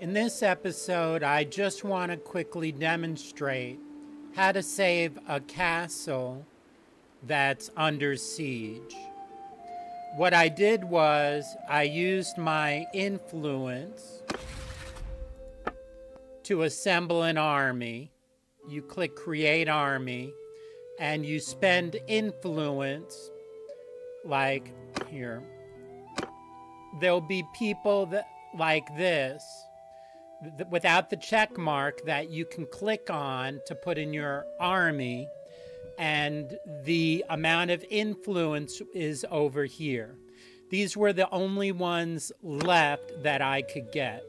In this episode, I just want to quickly demonstrate how to save a castle that's under siege. What I did was I used my influence to assemble an army. You click create army and you spend influence like here. There'll be people that like this th- without the check mark that you can click on to put in your army and the amount of influence is over here. These were the only ones left that I could get.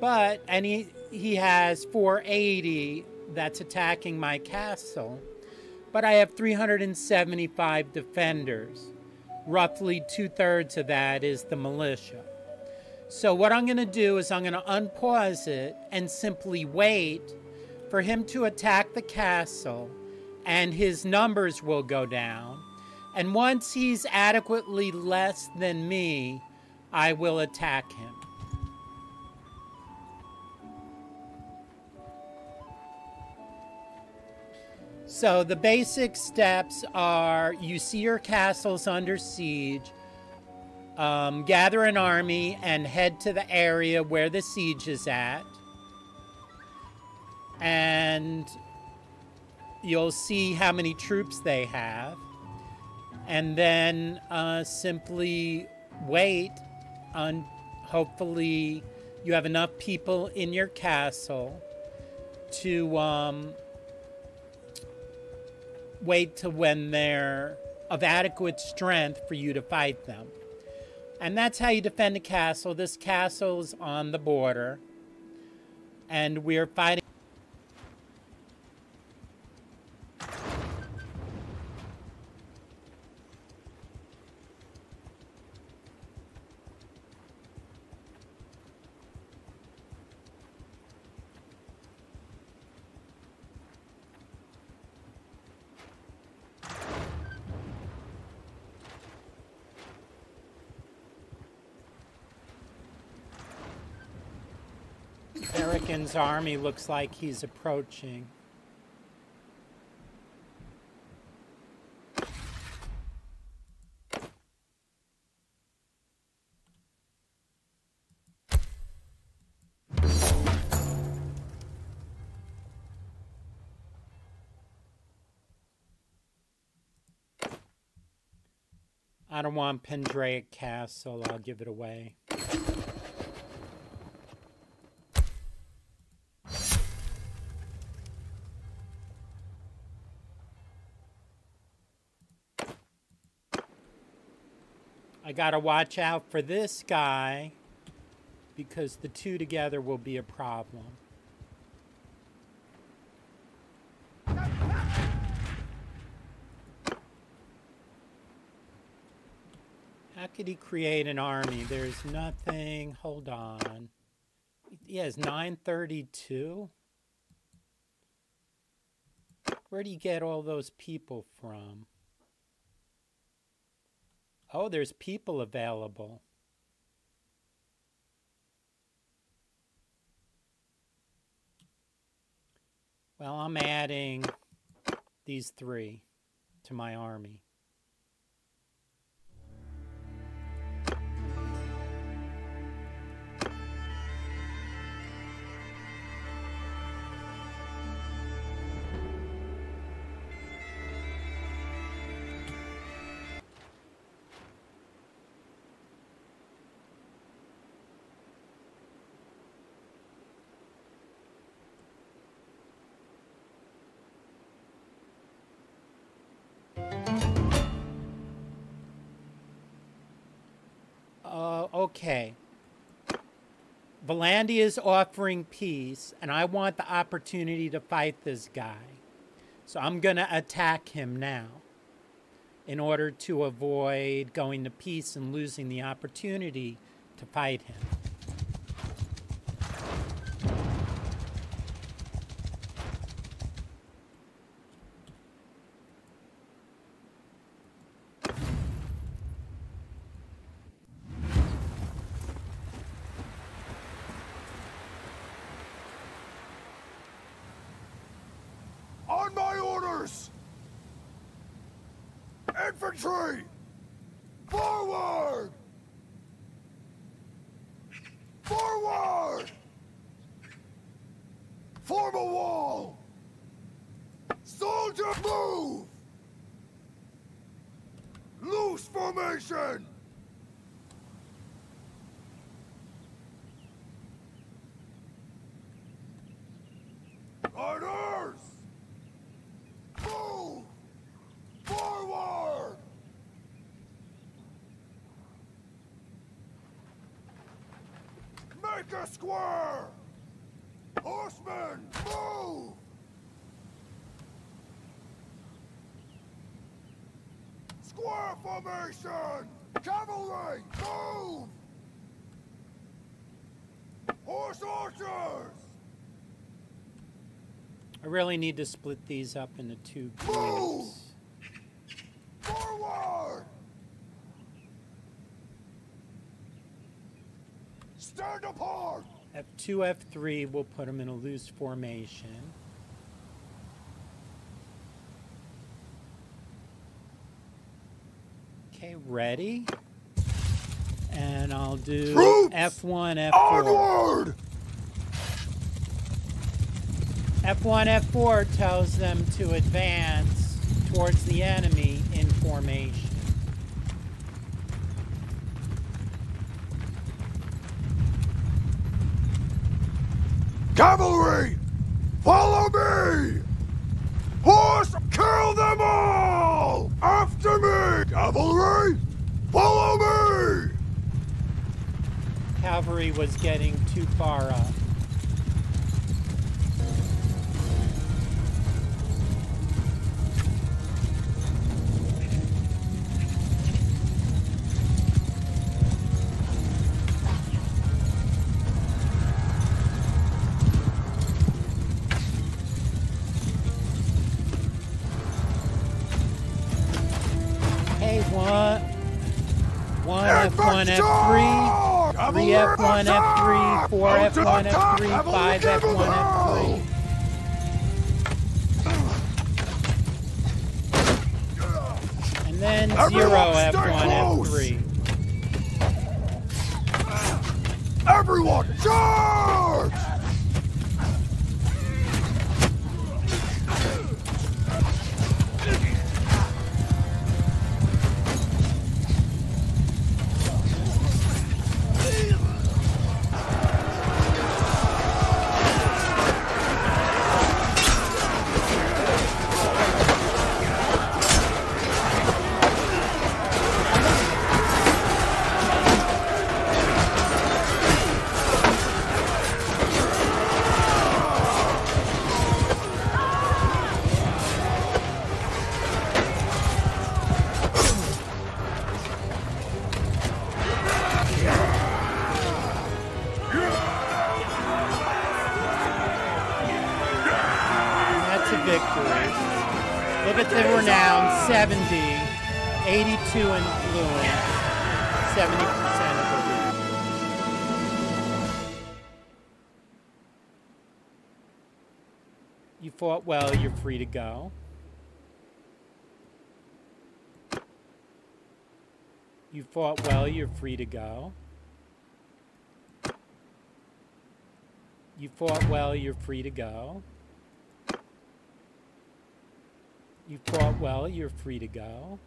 But, and he, he has 480 that's attacking my castle, but I have 375 defenders. Roughly two thirds of that is the militia. So, what I'm going to do is I'm going to unpause it and simply wait for him to attack the castle and his numbers will go down. And once he's adequately less than me, I will attack him. So the basic steps are you see your castles under siege, um, gather an army and head to the area where the siege is at. And you'll see how many troops they have, and then uh, simply wait on hopefully you have enough people in your castle to um, wait to when they're of adequate strength for you to fight them. And that's how you defend a castle. This castle's on the border, and we're fighting. American's army looks like he's approaching. I don't want Pendraic Castle, I'll give it away. I gotta watch out for this guy because the two together will be a problem. How could he create an army? There's nothing. Hold on. He has 932. Where do you get all those people from? Oh, there's people available. Well, I'm adding these three to my army. Okay. Vlandia is offering peace, and I want the opportunity to fight this guy. So I'm going to attack him now in order to avoid going to peace and losing the opportunity to fight him. Orders! Infantry! Forward! Forward! Form a wall! Soldier move! Loose formation! Orders! Move! Forward! Make a square! Horsemen, move! Square formation! Cavalry, move! Horse archers! I really need to split these up into two groups. Forward! Stand apart! F2, F3, we'll put them in a loose formation. Okay, ready? And I'll do Troops! F1, F4. Onward! F1, F4 tells them to advance towards the enemy in formation. Cavalry! Follow me! Horse, kill them all! After me! Cavalry! Follow me! Cavalry was getting too far up. F1, F3. Cavalry 3 F1! F3, 4 Out to the F1! F3, 5F1! F3. And then 0F1! F3. Everyone, charge! Victory. Look at the renown 70, 82 influence, 70% of the lead. You fought well, you're free to go. You fought well, you're free to go. You fought well, you're free to go. You fought well, you're free to go.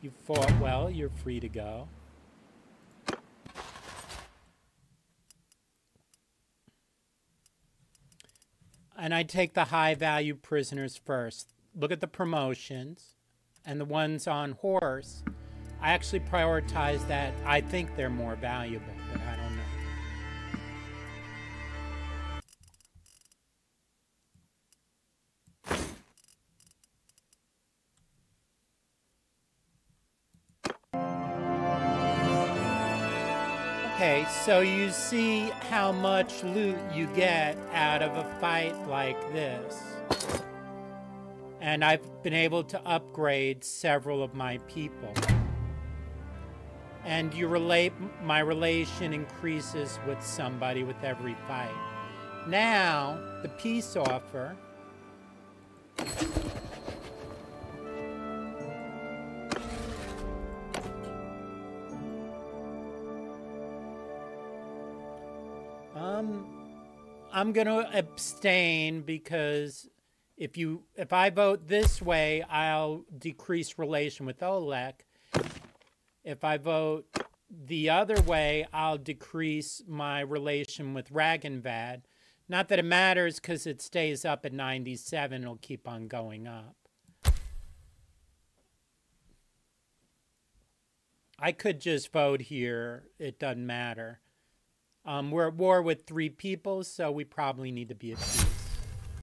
You fought well, you're free to go. And I take the high value prisoners first. Look at the promotions and the ones on horse. I actually prioritize that. I think they're more valuable, but I don't So you see how much loot you get out of a fight like this. And I've been able to upgrade several of my people. and you relate my relation increases with somebody with every fight. Now, the peace offer Um, I'm gonna abstain because if you if I vote this way, I'll decrease relation with Oleg. If I vote the other way, I'll decrease my relation with Raganvad. Not that it matters because it stays up at 97, it'll keep on going up. I could just vote here, it doesn't matter. Um, we're at war with three people, so we probably need to be at peace.